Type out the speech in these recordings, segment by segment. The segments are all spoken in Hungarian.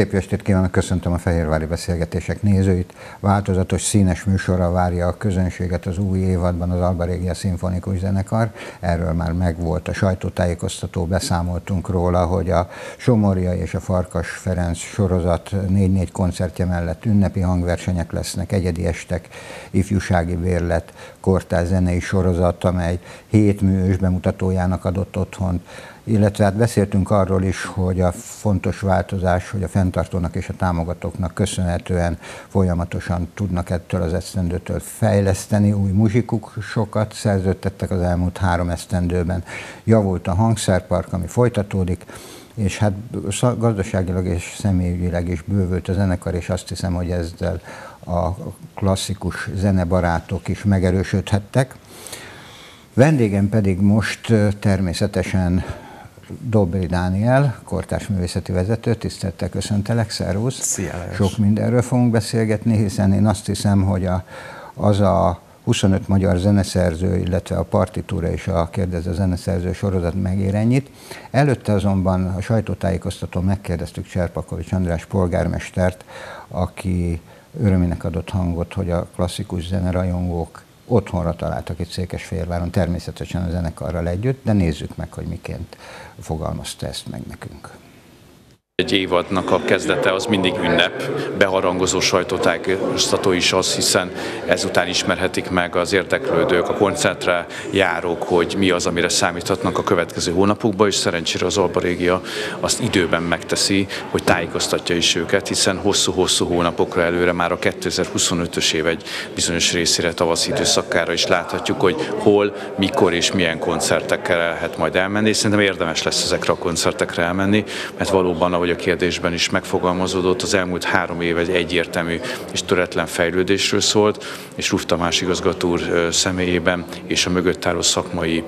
Szép estét kívánok, köszöntöm a Fehérvári Beszélgetések nézőit. Változatos, színes műsorra várja a közönséget az új évadban az Alba Régia Szimfonikus Zenekar. Erről már megvolt a sajtótájékoztató, beszámoltunk róla, hogy a Somoria és a Farkas Ferenc sorozat 4-4 koncertje mellett ünnepi hangversenyek lesznek, egyedi estek, ifjúsági bérlet, kortárs zenei sorozat, amely hét műős bemutatójának adott otthont illetve hát beszéltünk arról is, hogy a fontos változás, hogy a fenntartónak és a támogatóknak köszönhetően folyamatosan tudnak ettől az esztendőtől fejleszteni, új muzsikusokat szerződtettek az elmúlt három esztendőben. Javult a hangszerpark, ami folytatódik, és hát gazdaságilag és személyügyileg is bővült a zenekar, és azt hiszem, hogy ezzel a klasszikus zenebarátok is megerősödhettek. Vendégem pedig most természetesen Dobri Dániel, kortárs művészeti vezető, tisztelettel köszöntelek, szervusz. Szia, Sok mindenről fogunk beszélgetni, hiszen én azt hiszem, hogy a, az a 25 magyar zeneszerző, illetve a partitúra és a kérdező zeneszerző sorozat megér ennyit. Előtte azonban a sajtótájékoztatón megkérdeztük Cserpakovics András polgármestert, aki örömének adott hangot, hogy a klasszikus zenerajongók otthonra találtak itt Székesfehérváron, természetesen a zenekarral együtt, de nézzük meg, hogy miként fogalmazta ezt meg nekünk. Egy évadnak a kezdete az mindig ünnep, beharangozó sajtótájékoztató is az, hiszen ezután ismerhetik meg az érdeklődők, a koncertre járók, hogy mi az, amire számíthatnak a következő hónapokban, és szerencsére az Alba Régia azt időben megteszi, hogy tájékoztatja is őket, hiszen hosszú-hosszú hónapokra előre már a 2025-ös év egy bizonyos részére tavaszi időszakára is láthatjuk, hogy hol, mikor és milyen koncertekkel lehet majd elmenni, és szerintem érdemes lesz ezekre a koncertekre elmenni, mert valóban, ahogy ahogy a kérdésben is megfogalmazódott, az elmúlt három év egy egyértelmű és töretlen fejlődésről szólt, és Ruf Tamás igazgató úr személyében és a mögött álló szakmai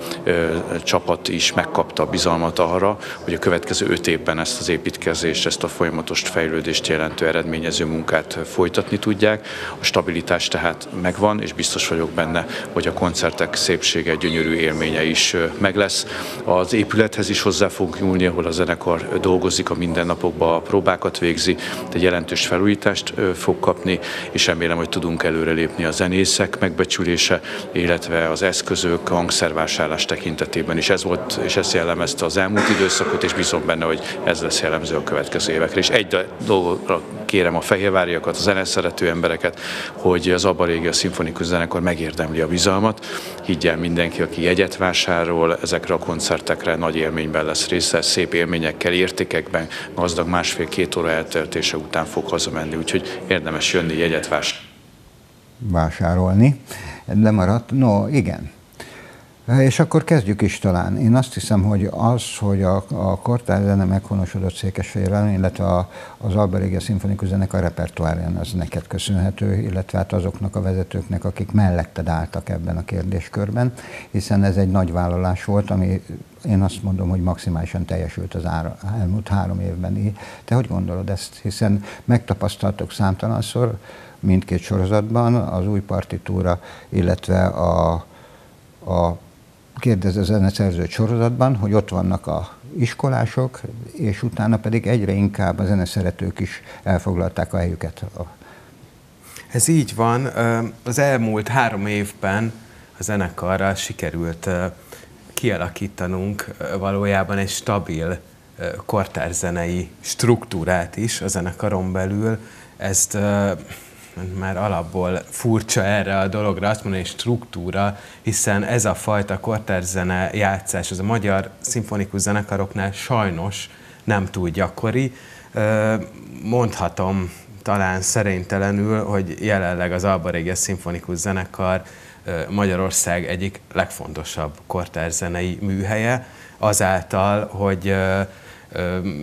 csapat is megkapta a bizalmat arra, hogy a következő öt évben ezt az építkezést, ezt a folyamatos fejlődést jelentő eredményező munkát folytatni tudják. A stabilitás tehát megvan, és biztos vagyok benne, hogy a koncertek szépsége, gyönyörű élménye is meg lesz. Az épülethez is hozzá fogunk nyúlni, ahol a zenekar dolgozik a minden napokban a próbákat végzi, egy jelentős felújítást fog kapni, és remélem, hogy tudunk előrelépni a zenészek megbecsülése, illetve az eszközök, a hangszervásárlás tekintetében is. Ez volt, és ez jellemezte az elmúlt időszakot, és bízom benne, hogy ez lesz jellemző a következő évekre. És egy dologra kérem a fehérváriakat, a zeneszerető embereket, hogy az Abba Régia Szimfonikus Zenekar megérdemli a bizalmat. Higgyel mindenki, aki jegyet vásárol, ezekre a koncertekre nagy élményben lesz része, szép élményekkel, értékekben, gazdag másfél-két óra eltöltése után fog hazamenni, úgyhogy érdemes jönni jegyet vásárolni. Vásárolni. Lemaradt? No, igen. És akkor kezdjük is talán. Én azt hiszem, hogy az, hogy a, a kortárs zene meghonosodott Székesfehérváron, illetve a, az Alberégia Szimfonikus Zenekar repertoárján az neked köszönhető, illetve hát azoknak a vezetőknek, akik melletted álltak ebben a kérdéskörben, hiszen ez egy nagy vállalás volt, ami én azt mondom, hogy maximálisan teljesült az ára, elmúlt három évben. Te hogy gondolod ezt? Hiszen megtapasztaltok számtalanszor mindkét sorozatban az új partitúra, illetve a, a kérdez a zeneszerző sorozatban, hogy ott vannak a iskolások, és utána pedig egyre inkább a zeneszeretők is elfoglalták a helyüket. Ez így van. Az elmúlt három évben a zenekarral sikerült kialakítanunk valójában egy stabil kortárzenei struktúrát is a zenekaron belül. Ezt már alapból furcsa erre a dologra azt mondani, struktúra, hiszen ez a fajta kortárzene játszás, az a magyar szimfonikus zenekaroknál sajnos nem túl gyakori. Mondhatom talán szerénytelenül, hogy jelenleg az Alba Réges Szimfonikus Zenekar Magyarország egyik legfontosabb kortárzenei műhelye, azáltal, hogy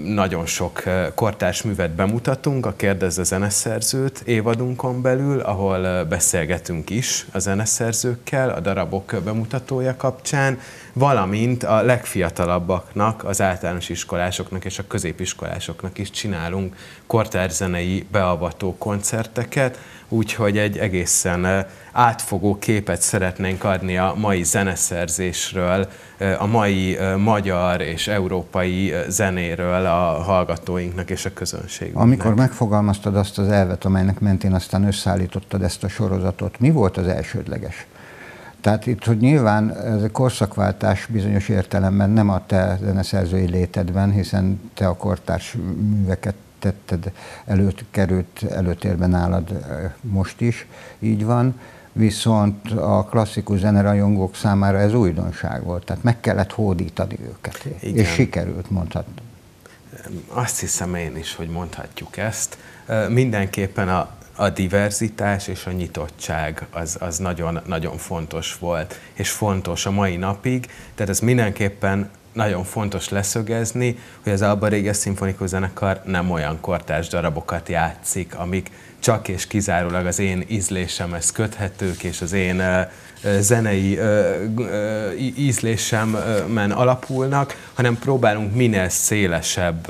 nagyon sok kortárs művet bemutatunk, a Kérdezze zeneszerzőt évadunkon belül, ahol beszélgetünk is a zeneszerzőkkel a darabok bemutatója kapcsán, valamint a legfiatalabbaknak, az általános iskolásoknak és a középiskolásoknak is csinálunk kortárzenei beavató koncerteket, úgyhogy egy egészen átfogó képet szeretnénk adni a mai zeneszerzésről, a mai magyar és európai zenéről a hallgatóinknak és a közönségünknek. Amikor megfogalmaztad azt az elvet, amelynek mentén aztán összeállítottad ezt a sorozatot, mi volt az elsődleges? Tehát itt, hogy nyilván ez a korszakváltás bizonyos értelemben nem a te zeneszerzői létedben, hiszen te a kortárs műveket tetted, előtt került előtérben nálad most is, így van, viszont a klasszikus zenerajongók számára ez újdonság volt, tehát meg kellett hódítani őket, Igen. és sikerült, mondhatni. Azt hiszem én is, hogy mondhatjuk ezt. Mindenképpen a, a diverzitás és a nyitottság az, az nagyon, nagyon fontos volt, és fontos a mai napig, tehát ez mindenképpen nagyon fontos leszögezni, hogy az Alba Réges Szimfonikus Zenekar nem olyan kortárs darabokat játszik, amik csak és kizárólag az én ízlésemhez köthetők, és az én zenei ízlésemen alapulnak, hanem próbálunk minél szélesebb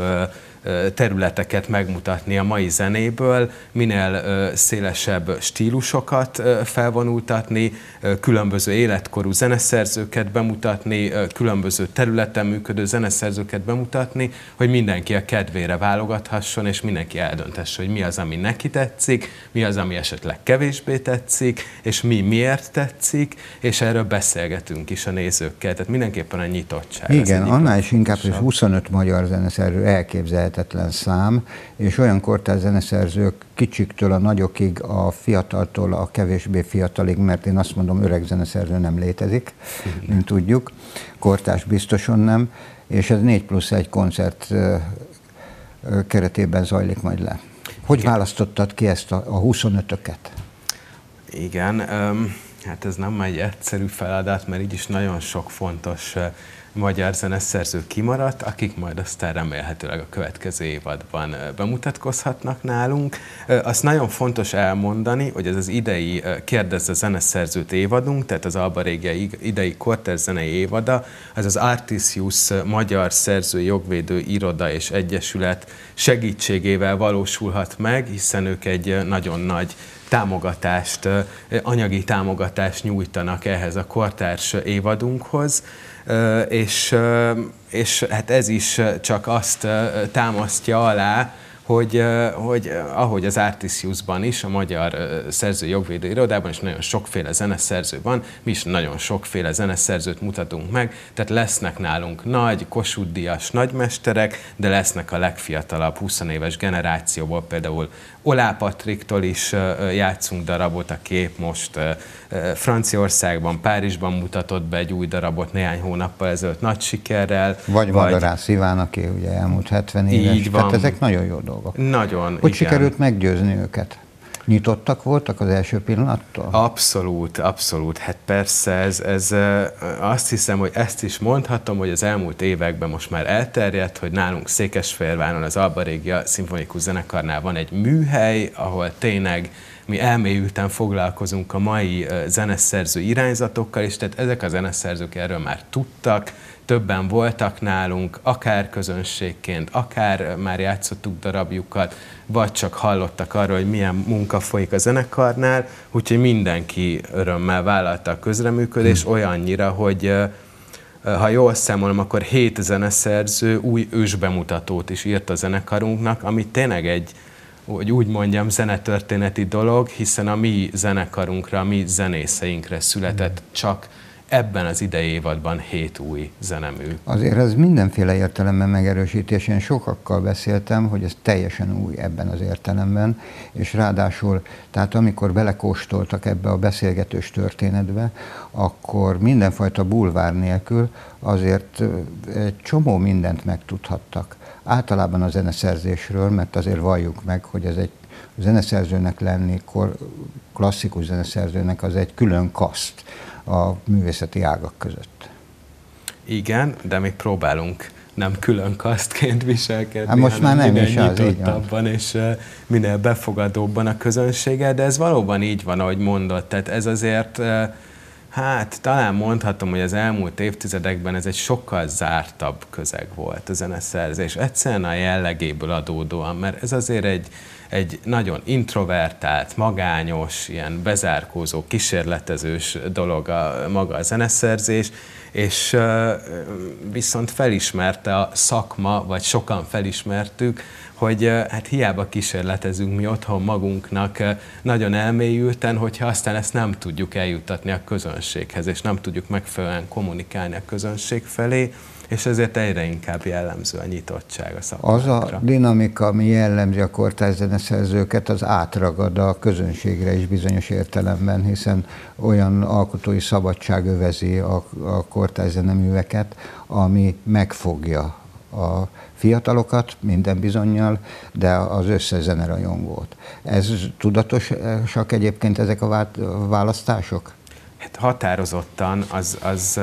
területeket megmutatni a mai zenéből, minél szélesebb stílusokat felvonultatni, különböző életkorú zeneszerzőket bemutatni, különböző területen működő zeneszerzőket bemutatni, hogy mindenki a kedvére válogathasson, és mindenki eldöntesse, hogy mi az, ami neki tetszik, mi az, ami esetleg kevésbé tetszik, és mi miért tetszik, és erről beszélgetünk is a nézőkkel. Tehát mindenképpen a nyitottság. Igen, annál is inkább, hogy 25 magyar zeneszerző elképzel hihetetlen szám, és olyan kortárs zeneszerzők kicsiktől a nagyokig, a fiataltól a kevésbé fiatalig, mert én azt mondom, öreg zeneszerző nem létezik, mint tudjuk, kortárs biztosan nem, és ez 4 plusz 1 koncert keretében zajlik majd le. Hogy Igen. választottad ki ezt a, a 25-öket? Igen, um, hát ez nem egy egyszerű feladat, mert így is nagyon sok fontos magyar zeneszerző kimaradt, akik majd aztán remélhetőleg a következő évadban bemutatkozhatnak nálunk. Azt nagyon fontos elmondani, hogy ez az idei Kérdezze zeneszerzőt évadunk, tehát az Alba Régia idei Korter zenei évada, ez az Artisius Magyar Szerző Jogvédő Iroda és Egyesület segítségével valósulhat meg, hiszen ők egy nagyon nagy támogatást, anyagi támogatást nyújtanak ehhez a kortárs évadunkhoz és, és hát ez is csak azt támasztja alá, hogy, hogy ahogy az Artisiusban is, a Magyar Szerző Jogvédő Irodában is nagyon sokféle zeneszerző van, mi is nagyon sokféle zeneszerzőt mutatunk meg, tehát lesznek nálunk nagy, kosuddias nagymesterek, de lesznek a legfiatalabb 20 éves generációból, például Olá Patriktól is játszunk darabot, a kép most Franciaországban, Párizsban mutatott be egy új darabot néhány hónappal ezelőtt nagy sikerrel. Vagy, vagy Madarász Iván, aki ugye elmúlt 70 éves. Így van. Tehát ezek nagyon jó dolgok. Nagyon, Hogy igen. sikerült meggyőzni őket? Nyitottak voltak az első pillanattól? Abszolút, abszolút. Hát persze, ez, ez azt hiszem, hogy ezt is mondhatom, hogy az elmúlt években most már elterjedt, hogy nálunk Székesfehérváron az Alba Régia Szimfonikus Zenekarnál van egy műhely, ahol tényleg mi elmélyülten foglalkozunk a mai zeneszerző irányzatokkal, és tehát ezek a zeneszerzők erről már tudtak, többen voltak nálunk, akár közönségként, akár már játszottuk darabjukat, vagy csak hallottak arról, hogy milyen munka folyik a zenekarnál, úgyhogy mindenki örömmel vállalta a közreműködést hmm. olyannyira, hogy ha jól számolom, akkor hét zeneszerző új ősbemutatót is írt a zenekarunknak, ami tényleg egy, hogy úgy mondjam, zenetörténeti dolog, hiszen a mi zenekarunkra, a mi zenészeinkre született csak ebben az idei évadban hét új zenemű. Azért ez mindenféle értelemben megerősítés. Én sokakkal beszéltem, hogy ez teljesen új ebben az értelemben, és ráadásul, tehát amikor belekóstoltak ebbe a beszélgetős történetbe, akkor mindenfajta bulvár nélkül azért egy csomó mindent megtudhattak. Általában a zeneszerzésről, mert azért valljuk meg, hogy ez egy zeneszerzőnek lenni, klasszikus zeneszerzőnek az egy külön kaszt a művészeti ágak között. Igen, de mi próbálunk nem külön kasztként viselkedni, hát most már nem is az, nyitottabban és minél befogadóbban a közönséggel, de ez valóban így van, ahogy mondott. Tehát ez azért Hát talán mondhatom, hogy az elmúlt évtizedekben ez egy sokkal zártabb közeg volt a zeneszerzés. Egyszerűen a jellegéből adódóan, mert ez azért egy, egy nagyon introvertált, magányos, ilyen bezárkózó, kísérletezős dolog a maga a zeneszerzés, és viszont felismerte a szakma, vagy sokan felismertük, hogy hát hiába kísérletezünk mi otthon magunknak nagyon elmélyülten, hogyha aztán ezt nem tudjuk eljuttatni a közönséghez, és nem tudjuk megfelelően kommunikálni a közönség felé, és ezért egyre inkább jellemző a nyitottság a szakmákra. Az a dinamika, ami jellemzi a kortárs zeneszerzőket, az átragad a közönségre is bizonyos értelemben, hiszen olyan alkotói szabadság övezi a, a kortárs zeneműveket, ami megfogja a fiatalokat minden bizonyal, de az összes zenerajongót. Ez tudatosak egyébként ezek a választások? Hát határozottan az, az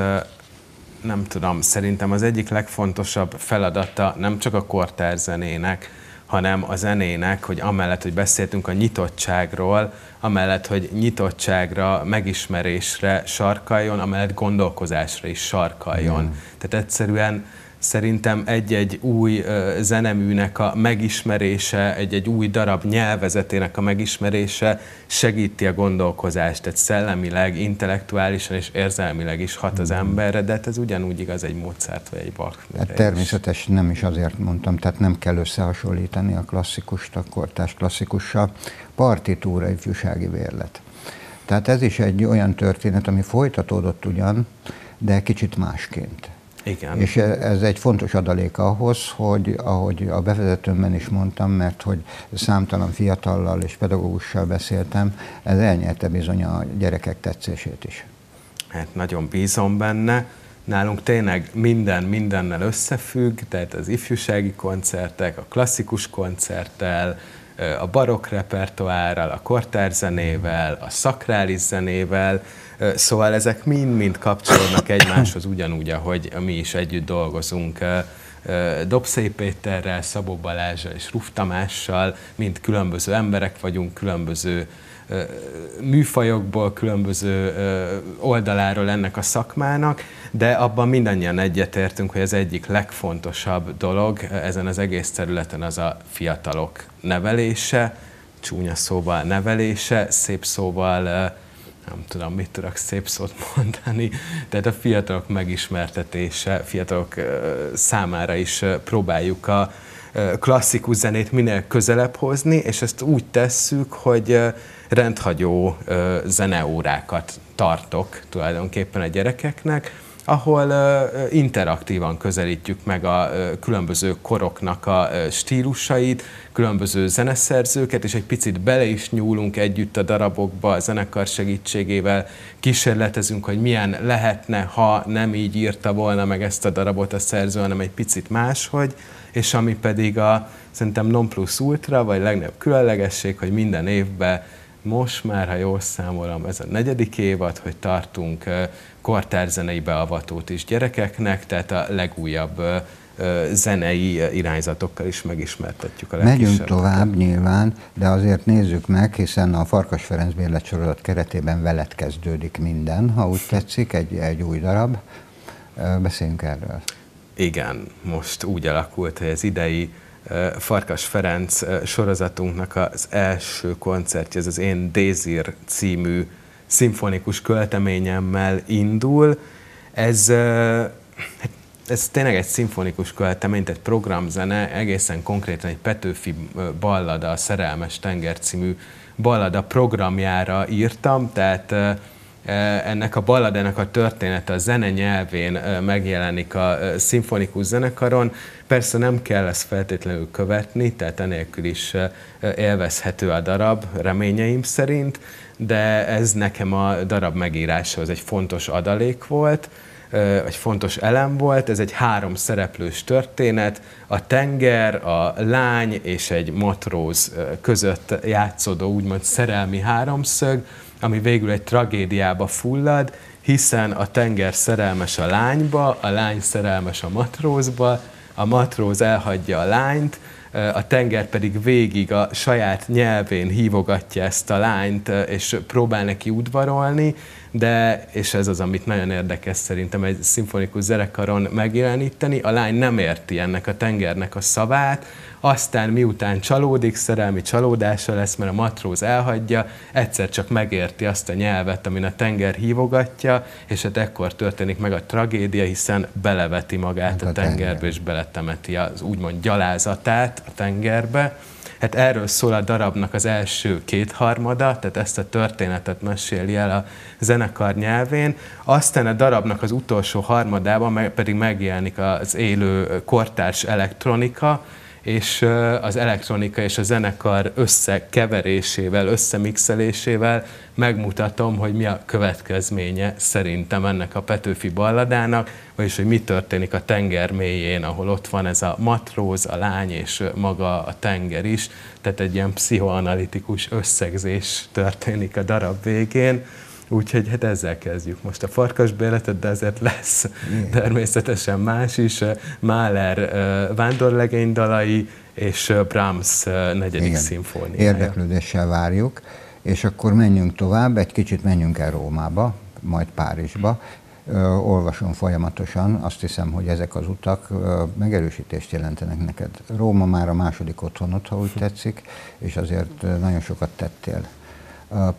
nem tudom, szerintem az egyik legfontosabb feladata nem csak a kortárs zenének, hanem a zenének, hogy amellett, hogy beszéltünk a nyitottságról, amellett, hogy nyitottságra, megismerésre sarkaljon, amellett gondolkozásra is sarkaljon. Mm. Tehát egyszerűen szerintem egy-egy új zeneműnek a megismerése, egy-egy új darab nyelvezetének a megismerése segíti a gondolkozást, tehát szellemileg, intellektuálisan és érzelmileg is hat az mm. emberre, de hát ez ugyanúgy igaz egy Mozart vagy egy Bach. Hát természetes, nem is azért mondtam, tehát nem kell összehasonlítani a klasszikust, a kortás klasszikussal. Partitúra, ifjúsági vérlet. Tehát ez is egy olyan történet, ami folytatódott ugyan, de kicsit másként. Igen. És ez egy fontos adalék ahhoz, hogy ahogy a bevezetőmben is mondtam, mert hogy számtalan fiatallal és pedagógussal beszéltem, ez elnyerte bizony a gyerekek tetszését is. Hát nagyon bízom benne. Nálunk tényleg minden mindennel összefügg, tehát az ifjúsági koncertek, a klasszikus koncerttel, a barokk repertoárral, a kortárzenével, a szakrális zenével, Szóval ezek mind-mind kapcsolódnak egymáshoz ugyanúgy, ahogy mi is együtt dolgozunk. Dobszé Péterrel, Szabó Balázsral és Ruf Tamással, mind különböző emberek vagyunk, különböző műfajokból, különböző oldaláról ennek a szakmának, de abban mindannyian egyetértünk, hogy az egyik legfontosabb dolog ezen az egész területen az a fiatalok nevelése, csúnya szóval nevelése, szép szóval nem tudom, mit tudok szép szót mondani, tehát a fiatalok megismertetése, fiatalok számára is próbáljuk a klasszikus zenét minél közelebb hozni, és ezt úgy tesszük, hogy rendhagyó zeneórákat tartok tulajdonképpen a gyerekeknek, ahol interaktívan közelítjük meg a különböző koroknak a stílusait, különböző zeneszerzőket, és egy picit bele is nyúlunk együtt a darabokba, a zenekar segítségével, kísérletezünk, hogy milyen lehetne, ha nem így írta volna meg ezt a darabot a szerző, hanem egy picit máshogy, és ami pedig a szerintem non plus ultra, vagy legnagyobb különlegesség, hogy minden évben most már, ha jól számolom, ez a negyedik évad, hogy tartunk kortárzenei beavatót is gyerekeknek, tehát a legújabb zenei irányzatokkal is megismertetjük a Megyünk tovább nyilván, de azért nézzük meg, hiszen a Farkas Ferenc Bérlet sorozat keretében veled kezdődik minden, ha úgy tetszik, egy, egy új darab. Beszéljünk erről. Igen, most úgy alakult, hogy az idei Farkas Ferenc sorozatunknak az első koncertje, ez az Én Dézir című szimfonikus költeményemmel indul. Ez, hát ez tényleg egy szimfonikus költemény, tehát programzene, egészen konkrétan egy Petőfi ballada, a Szerelmes Tenger című ballada programjára írtam, tehát ennek a balladának a története a zene nyelvén megjelenik a szimfonikus zenekaron. Persze nem kell ezt feltétlenül követni, tehát enélkül is élvezhető a darab, reményeim szerint, de ez nekem a darab megíráshoz egy fontos adalék volt, egy fontos elem volt, ez egy három szereplős történet, a tenger, a lány és egy matróz között játszódó úgymond szerelmi háromszög, ami végül egy tragédiába fullad, hiszen a tenger szerelmes a lányba, a lány szerelmes a matrózba, a matróz elhagyja a lányt, a tenger pedig végig a saját nyelvén hívogatja ezt a lányt, és próbál neki udvarolni, de, és ez az, amit nagyon érdekes szerintem egy szimfonikus zenekaron megjeleníteni, a lány nem érti ennek a tengernek a szavát, aztán miután csalódik, szerelmi csalódása lesz, mert a matróz elhagyja, egyszer csak megérti azt a nyelvet, amin a tenger hívogatja, és hát ekkor történik meg a tragédia, hiszen beleveti magát a, a tengerbe, tenger. és beletemeti az úgymond gyalázatát a tengerbe. Hát erről szól a darabnak az első kétharmada, tehát ezt a történetet meséli el a zenekar nyelvén. Aztán a darabnak az utolsó harmadában pedig megjelenik az élő kortárs elektronika, és az elektronika és a zenekar összekeverésével, összemixelésével megmutatom, hogy mi a következménye szerintem ennek a Petőfi balladának, vagyis hogy mi történik a tenger mélyén, ahol ott van ez a matróz, a lány és maga a tenger is, tehát egy ilyen pszichoanalitikus összegzés történik a darab végén. Úgyhogy hát ezzel kezdjük most a farkasbéletet, de ezért lesz Igen. természetesen más is. Mahler vándorlegény dalai és Brahms negyedik Igen. szimfóniája. Érdeklődéssel várjuk, és akkor menjünk tovább, egy kicsit menjünk el Rómába, majd Párizsba. olvasom folyamatosan, azt hiszem, hogy ezek az utak megerősítést jelentenek neked. Róma már a második otthonod, ha úgy tetszik, és azért nagyon sokat tettél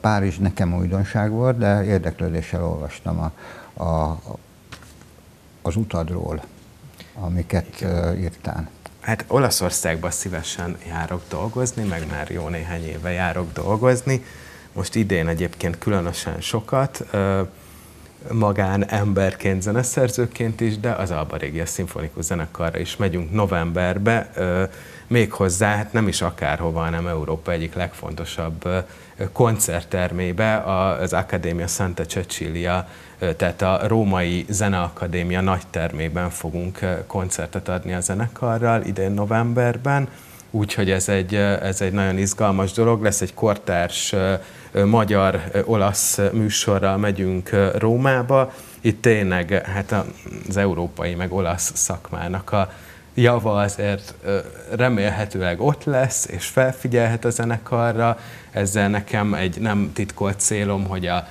Párizs nekem újdonság volt, de érdeklődéssel olvastam a, a, az utadról, amiket Igen. írtál. Hát Olaszországba szívesen járok dolgozni, meg már jó néhány éve járok dolgozni. Most idén egyébként különösen sokat, magán emberként, zeneszerzőként is, de az Alba Régia Szimfonikus Zenekarra is megyünk novemberbe, méghozzá, hát nem is akárhova, hanem Európa egyik legfontosabb koncerttermébe, az Academia Santa Cecilia, tehát a Római Zeneakadémia nagy termében fogunk koncertet adni a zenekarral idén novemberben, úgyhogy ez egy, ez egy nagyon izgalmas dolog, lesz egy kortárs magyar-olasz műsorral megyünk Rómába, itt tényleg hát az európai meg olasz szakmának a java azért remélhetőleg ott lesz, és felfigyelhet a zenekarra. Ezzel nekem egy nem titkolt célom, hogy a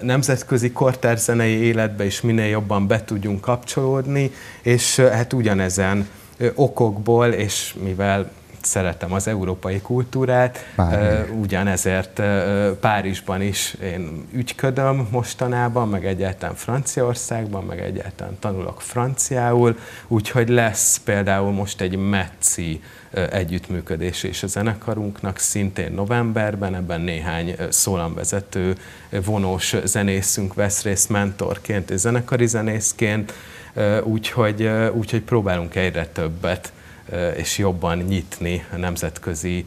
nemzetközi kortárzenei életbe is minél jobban be tudjunk kapcsolódni, és hát ugyanezen okokból, és mivel szeretem az európai kultúrát, Párizs. ugyanezért Párizsban is én ügyködöm mostanában, meg egyáltalán Franciaországban, meg egyáltalán tanulok franciául, úgyhogy lesz például most egy Metzi együttműködés és a zenekarunknak szintén novemberben, ebben néhány szólamvezető, vonós zenészünk vesz részt mentorként és zenekari zenészként, úgyhogy, úgyhogy próbálunk egyre többet és jobban nyitni a nemzetközi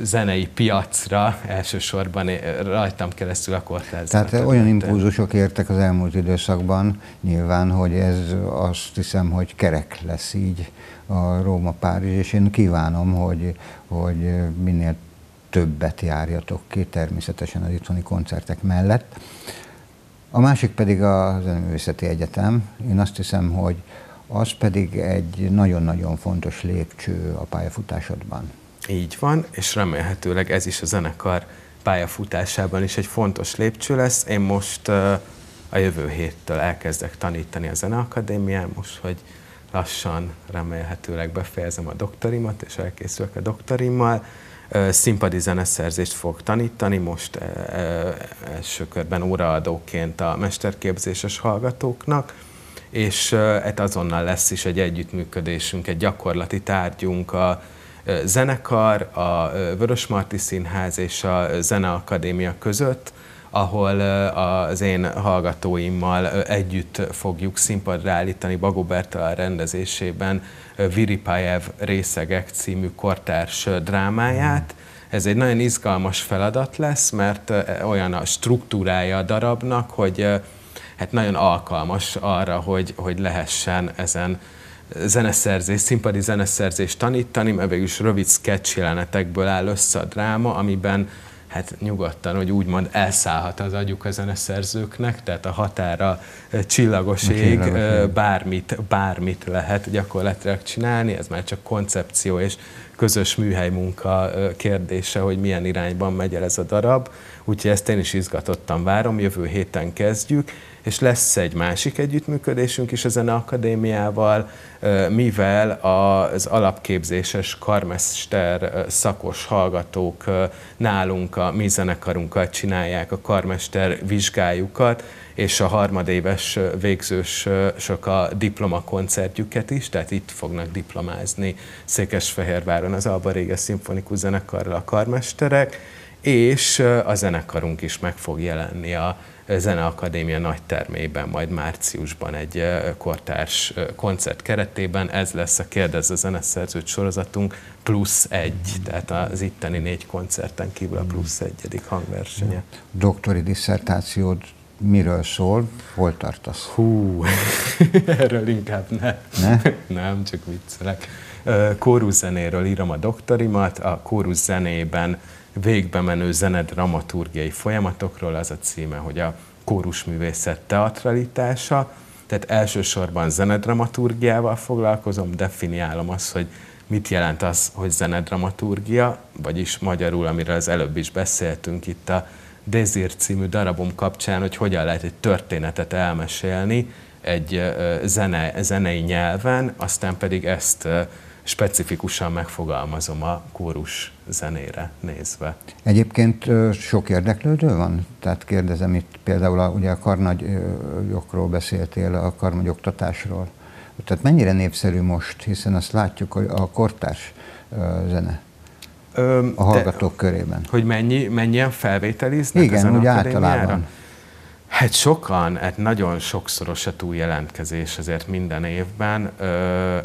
zenei piacra, elsősorban rajtam keresztül a kortárs. Tehát olyan impulzusok értek az elmúlt időszakban nyilván, hogy ez azt hiszem, hogy kerek lesz így a Róma-Párizs, és én kívánom, hogy, hogy minél többet járjatok ki, természetesen az itthoni koncertek mellett. A másik pedig a Zeneművészeti Egyetem. Én azt hiszem, hogy az pedig egy nagyon-nagyon fontos lépcső a pályafutásodban. Így van, és remélhetőleg ez is a zenekar pályafutásában is egy fontos lépcső lesz. Én most a jövő héttől elkezdek tanítani a Zeneakadémián, most, hogy lassan remélhetőleg befejezem a doktorimat, és elkészülök a doktorimmal. Színpadi zeneszerzést fog tanítani, most első körben óraadóként a mesterképzéses hallgatóknak, és hát azonnal lesz is egy együttműködésünk, egy gyakorlati tárgyunk a zenekar, a Vörösmarty Színház és a Zeneakadémia között, ahol az én hallgatóimmal együtt fogjuk színpadra állítani Bagó Bertalan rendezésében Viripajev Részegek című kortárs drámáját. Ez egy nagyon izgalmas feladat lesz, mert olyan a struktúrája a darabnak, hogy hát nagyon alkalmas arra, hogy, hogy lehessen ezen zeneszerzés, színpadi zeneszerzést tanítani, mert végül is rövid sketch jelenetekből áll össze a dráma, amiben hát nyugodtan, hogy úgymond elszállhat az agyuk a zeneszerzőknek, tehát a határa csillagos ég, bármit, bármit lehet gyakorlatilag csinálni, ez már csak koncepció és közös műhely munka kérdése, hogy milyen irányban megy el ez a darab. Úgyhogy ezt én is izgatottan várom, jövő héten kezdjük, és lesz egy másik együttműködésünk is a Zeneakadémiával, mivel az alapképzéses karmester szakos hallgatók nálunk a mi zenekarunkat csinálják a karmester vizsgájukat, és a harmadéves végzős sok a diplomakoncertjüket is, tehát itt fognak diplomázni Székesfehérváron az Alba Réges Szimfonikus Zenekarral a karmesterek, és a zenekarunk is meg fog jelenni a Zeneakadémia nagy termében, majd márciusban egy kortárs koncert keretében. Ez lesz a Kérdez a zeneszerzőt sorozatunk, plusz egy, tehát az itteni négy koncerten kívül a plusz egyedik hangversenye. Doktori disszertációd miről szól? Hol tartasz? Hú, erről inkább ne. ne? Nem, csak viccelek. Kórus zenéről írom a doktorimat, a kórus zenében végbe menő zenedramaturgiai folyamatokról, az a címe, hogy a kórusművészet teatralitása, tehát elsősorban zenedramaturgiával foglalkozom, definiálom azt, hogy mit jelent az, hogy zenedramaturgia, vagyis magyarul, amiről az előbb is beszéltünk itt a Desir című darabom kapcsán, hogy hogyan lehet egy történetet elmesélni egy zene, zenei nyelven, aztán pedig ezt specifikusan megfogalmazom a kórus zenére nézve. Egyébként sok érdeklődő van? Tehát kérdezem itt például a, ugye a karnagyokról beszéltél, a karnagyoktatásról. Tehát mennyire népszerű most, hiszen azt látjuk, hogy a kortárs zene Ö, a hallgatók de, körében. Hogy mennyi, mennyien felvételiznek Igen, ezen úgy általában. Hát sokan, hát nagyon sokszoros a túljelentkezés azért minden évben. Ö,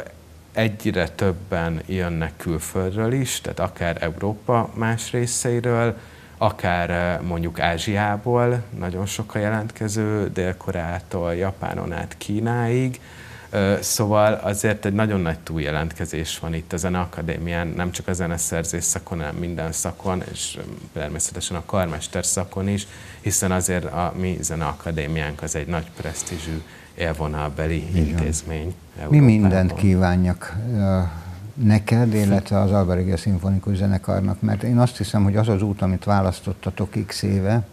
egyre többen jönnek külföldről is, tehát akár Európa más részeiről, akár eh, mondjuk Ázsiából, nagyon sok a jelentkező, Dél-Koreától, Japánon át Kínáig, Szóval azért egy nagyon nagy túljelentkezés van itt a Zeneakadémián, nem csak a zeneszerzés szakon, hanem minden szakon, és természetesen a karmester szakon is, hiszen azért a mi Zeneakadémiánk az egy nagy presztízsű élvonalbeli intézmény. Mi mindent kívánjak neked, illetve az Alba Szimfonikus Zenekarnak, mert én azt hiszem, hogy az az út, amit választottatok x éve,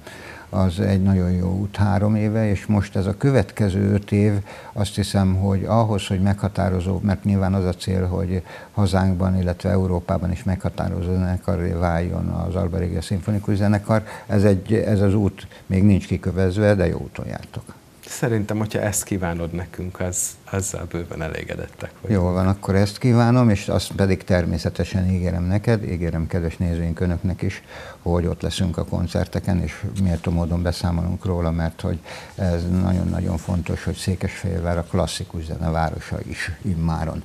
az egy nagyon jó út három éve, és most ez a következő öt év, azt hiszem, hogy ahhoz, hogy meghatározó, mert nyilván az a cél, hogy hazánkban, illetve Európában is meghatározó zenekarré váljon az Alba Szimfonikus Zenekar, ez, egy, ez az út még nincs kikövezve, de jó úton jártok. Szerintem, hogyha ezt kívánod nekünk, az, azzal bőven elégedettek vagyunk. Jól van, akkor ezt kívánom, és azt pedig természetesen ígérem neked, ígérem kedves nézőink önöknek is, hogy ott leszünk a koncerteken, és méltó módon beszámolunk róla, mert hogy ez nagyon-nagyon fontos, hogy Székesfehérvár a klasszikus zene városa is immáron.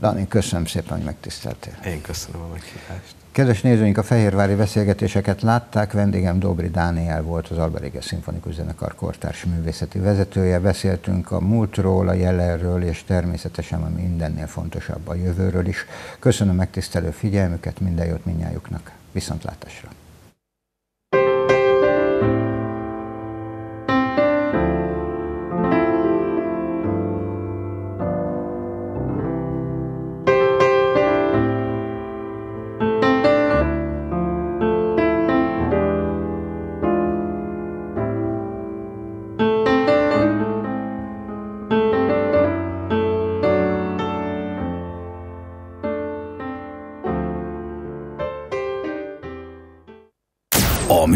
Dani, köszönöm szépen, hogy megtiszteltél. Én köszönöm a meghívást. Kedves nézőink, a Fehérvári beszélgetéseket látták, vendégem Dobri Dániel volt az Alberége Szimfonikus Zenekar kortárs művészeti vezetője. Beszéltünk a múltról, a jelenről, és természetesen a mindennél fontosabb a jövőről is. Köszönöm megtisztelő figyelmüket, minden jót minnyájuknak. Viszontlátásra!